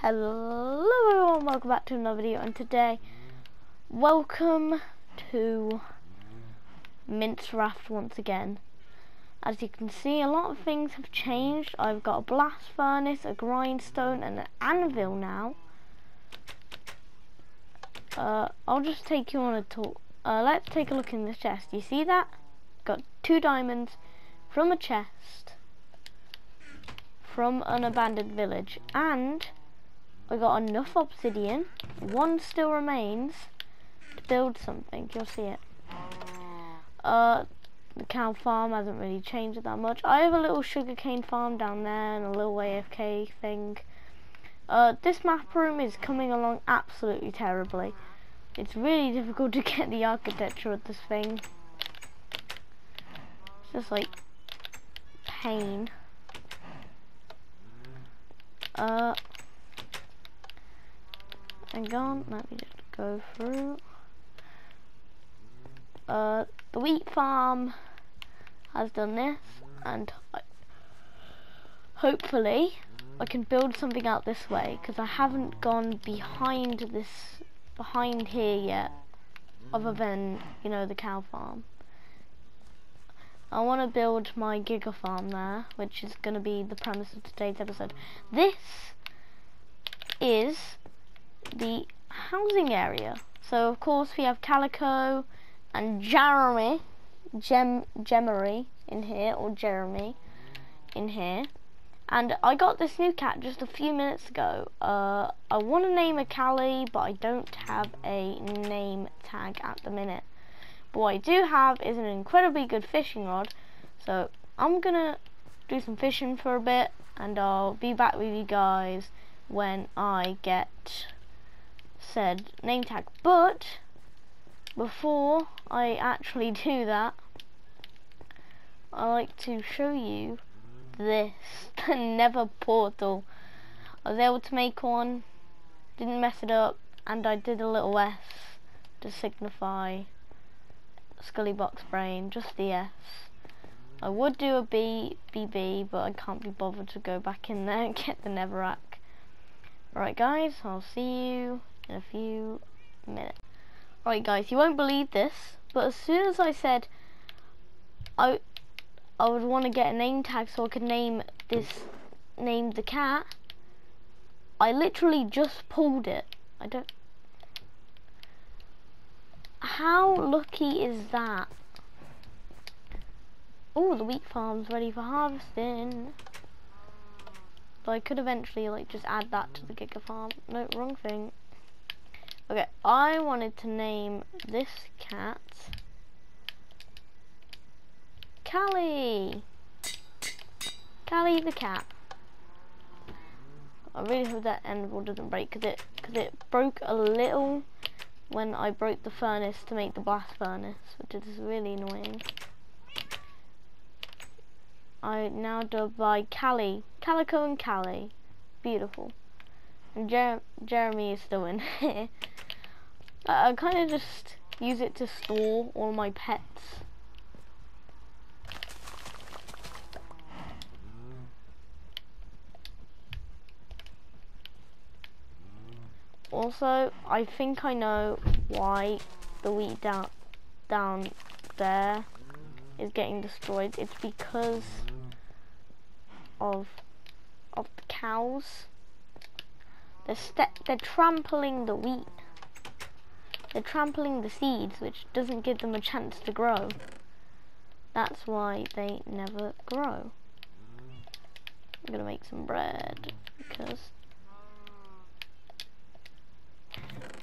Hello everyone, welcome back to another video and today, welcome to MinceRaft once again. As you can see, a lot of things have changed. I've got a blast furnace, a grindstone and an anvil now. Uh, I'll just take you on a tour. Uh, let's take a look in the chest. You see that? Got two diamonds from a chest from an abandoned village and I got enough obsidian, one still remains, to build something, you'll see it. Uh, the cow farm hasn't really changed that much. I have a little sugarcane farm down there and a little AFK thing. Uh, this map room is coming along absolutely terribly. It's really difficult to get the architecture of this thing. It's just like pain. Uh, Hang on, let me just go through. Uh, the wheat farm has done this, and I, hopefully I can build something out this way because I haven't gone behind this, behind here yet, other than you know the cow farm. I want to build my giga farm there, which is going to be the premise of today's episode. This is the housing area. So of course we have Calico and Jeremy, Gem Gemery in here, or Jeremy in here. And I got this new cat just a few minutes ago. Uh, I want to name a Callie, but I don't have a name tag at the minute. But what I do have is an incredibly good fishing rod. So I'm to do some fishing for a bit, and I'll be back with you guys when I get said name tag. But before I actually do that, I like to show you this, the Nether portal. I was able to make one, didn't mess it up, and I did a little S to signify Skullybox Brain, just the S. I would do a B, BB, but I can't be bothered to go back in there and get the Netherrack. Right guys, I'll see you in a few minutes. Alright guys, you won't believe this, but as soon as I said I I would want to get a name tag so I could name this name the cat, I literally just pulled it. I don't How lucky is that? Oh, the wheat farm's ready for harvesting. But I could eventually like just add that to the giga farm. No, wrong thing. Okay, I wanted to name this cat Callie. Callie the cat. I really hope that anvil doesn't break because it because it broke a little when I broke the furnace to make the blast furnace, which is really annoying. I now dub by Callie, Calico and Callie. Beautiful. And Jer Jeremy is still in here. I, kind of just use it to store all my pets. Also, I think I know why the wheat down down there is getting destroyed. It's because of of the cows. They're they're trampling the wheat. They're trampling the seeds, which doesn't give them a chance to grow. That's why they never grow. I'm gonna make some bread because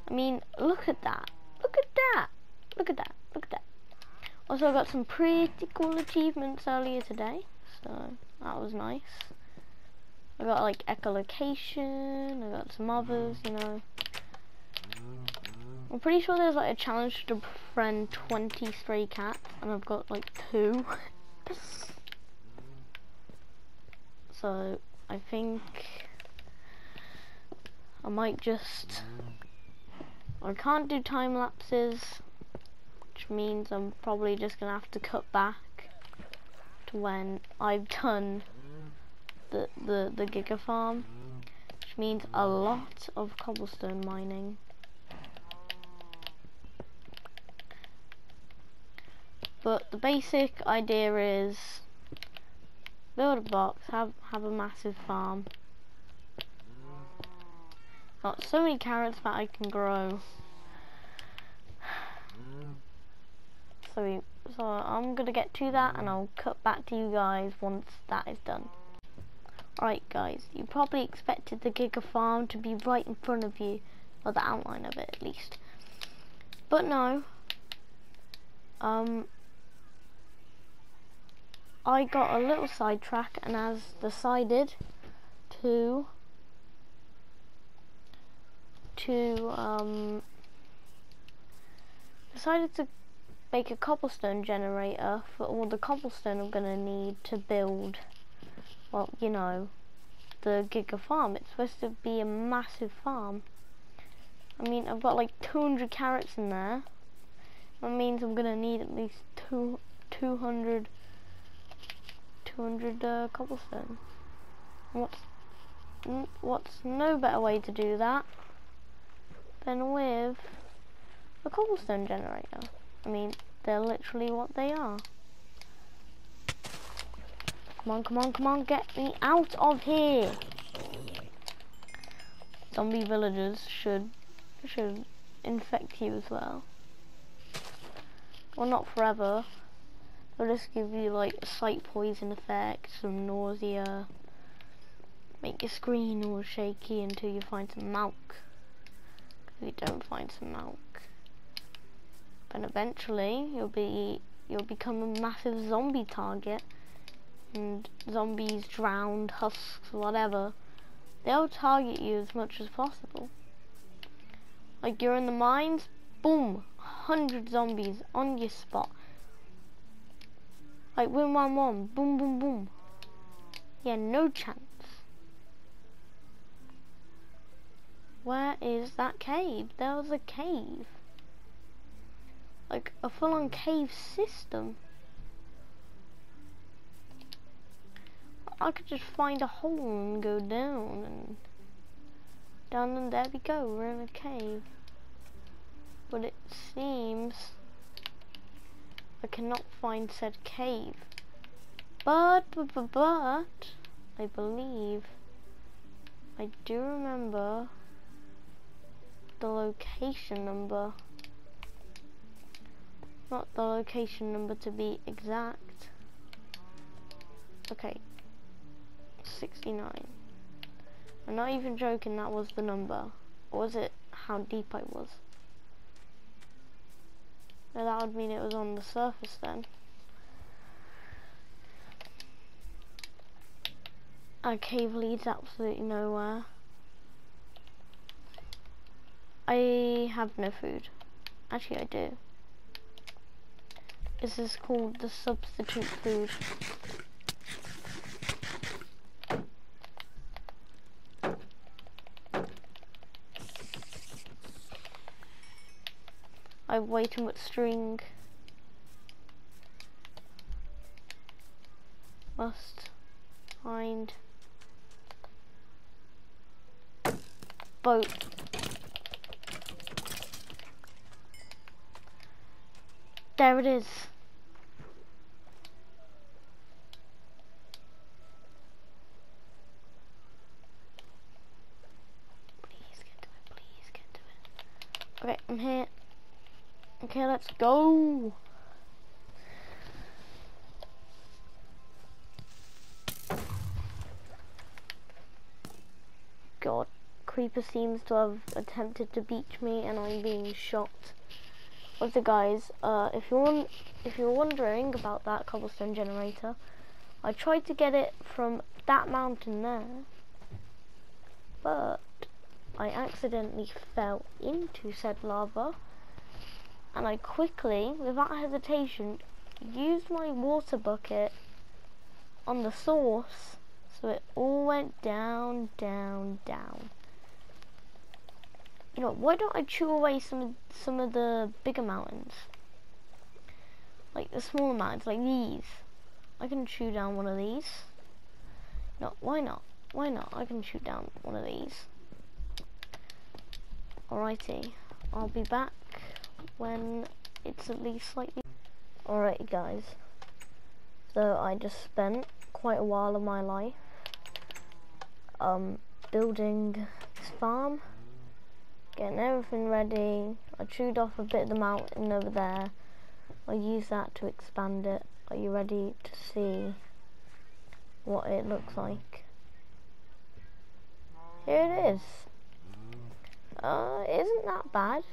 I mean, look at that. Look at that. Look at that. Look at that. Also, I got some pretty cool achievements earlier today, so that was nice. I got like echolocation, I got some others, you know. I'm pretty sure there's like a challenge to befriend 20 stray cats, and I've got like two. so, I think I might just... I can't do time lapses, which means I'm probably just gonna have to cut back to when I've done the the the giga farm, which which means a lot of cobblestone mining. But the basic idea is build a box, have have a massive farm. Got so many carrots that I can grow. So, we, so I'm gonna get to that and I'll cut back to you guys once that is done. Alright guys, you probably expected the Giga Farm to be right in front of you, or the outline of it at least. But no. Um, I got a little sidetrack and has decided to to um, decided to make a cobblestone generator for all the cobblestone I'm gonna need to build well you know the giga farm. It's supposed to be a massive farm. I mean I've got like 200 carrots in there. That means I'm gonna need at least two 200 200 uh, cobblestone. What's what's no better way to do that than with a cobblestone generator? I mean, they're literally what they are. Come on, come on, come on, get me out of here! Zombie villagers should should infect you as well. Well, not forever. They'll just give you like a sight poison effect, some nausea, make your screen all shaky until you find some milk. If you don't find some milk, then eventually you'll be you'll become a massive zombie target, and zombies, drowned, husks, whatever, they'll target you as much as possible. Like you're in the mines, boom, hundred zombies on your spot like win one one, boom boom boom. Yeah, no chance. Where is that cave? There was a cave. Like a full-on cave system. I could just find a hole and go down and down and there we go, we're in a cave. But it seems I cannot find said cave. But, but, but, but, I believe, I do remember the location number. Not the location number to be exact. Okay, 69. I'm not even joking, that was the number. Or was it how deep I was? That would mean it was on the surface then. Our cave leads absolutely nowhere. I have no food. Actually, I do. This is called the substitute food. I have way too much string. Must find boat. There it is. Please get to it, please get to it. Okay, I'm here. Okay, let's go. God, Creeper seems to have attempted to beach me and I'm being shot. Also guys, uh, if you're if you're wondering about that cobblestone generator, I tried to get it from that mountain there, but I accidentally fell into said lava and I quickly, without hesitation, used my water bucket on the source so it all went down, down, down. You know, why don't I chew away some of, some of the bigger mountains? Like the smaller mountains, like these. I can chew down one of these. No, why not? why not? I can shoot down one of these. Alrighty, I'll be back when it's at least slightly... Alrighty guys, so I just spent quite a while of my life um, building this farm, getting everything ready. I chewed off a bit of the mountain over there. I use that to expand it. Are you ready to see what it looks like? Here it is. Uh, isn't that bad.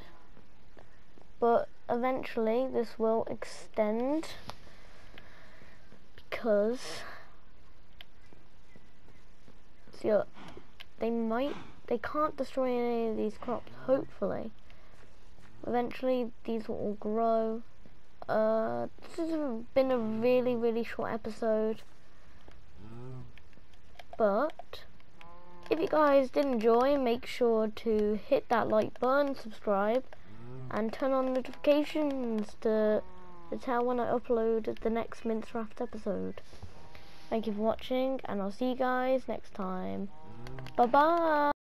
But eventually this will extend because see, they might, they can't destroy any of these crops, hopefully. Eventually these will all grow. Uh, this has been a really, really short episode. But if you guys did enjoy, make sure to hit that like button, subscribe, and turn on notifications to, to tell when I upload the next Minecraft episode. Thank you for watching, and I'll see you guys next time. Bye bye!